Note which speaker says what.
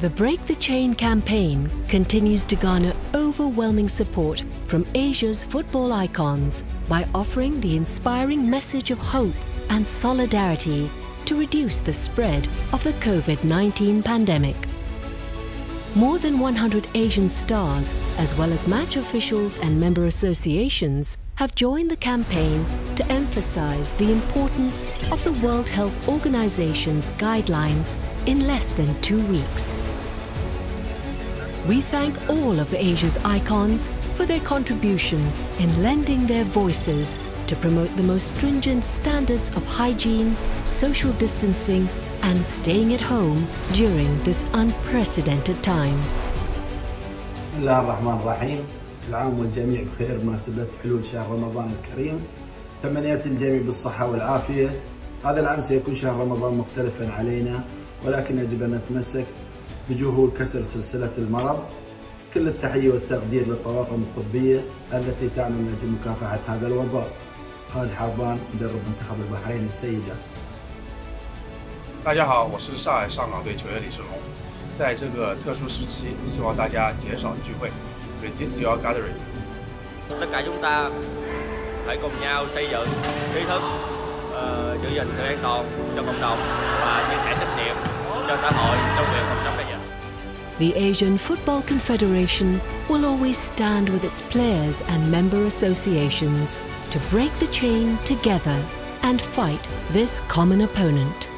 Speaker 1: The Break the Chain campaign continues to garner overwhelming support from Asia's football icons by offering the inspiring message of hope and solidarity to reduce the spread of the COVID-19 pandemic. More than 100 Asian stars, as well as match officials and member associations, have joined the campaign to emphasize the importance of the World Health Organization's guidelines in less than two weeks. We thank all of Asia's icons for their contribution in lending their voices to promote the most stringent standards of hygiene, social distancing, and staying at home during this unprecedented time.
Speaker 2: بسم الله الرحمن الرحيم العام والجميع بخير بمناسبة حلول شهر رمضان الكريم تمنيات الجميع بالصحة والعافية هذا العام سيكون شهر رمضان مختلفا علينا ولكن يجب أن نتمسك بجهود كسر سلسلة المرض كل التحية والتقدير للطواقم الطبية التي تعمل من أجل مكافحة هذا الوباء خالد حربان مدرب منتخب البحرين السيدات
Speaker 3: 大家好，我是上海上港队球员李世龙。在这个特殊时期，希望大家减少聚会，reduce your
Speaker 4: gatherings。tất cả chúng ta hãy cùng nhau xây dựng ý thức uh, giữ gìn sự an toàn cho cộng đồng và chia sẻ trách nhiệm
Speaker 1: The Asian Football Confederation will always stand with its players and member associations to break the chain together and fight this common opponent.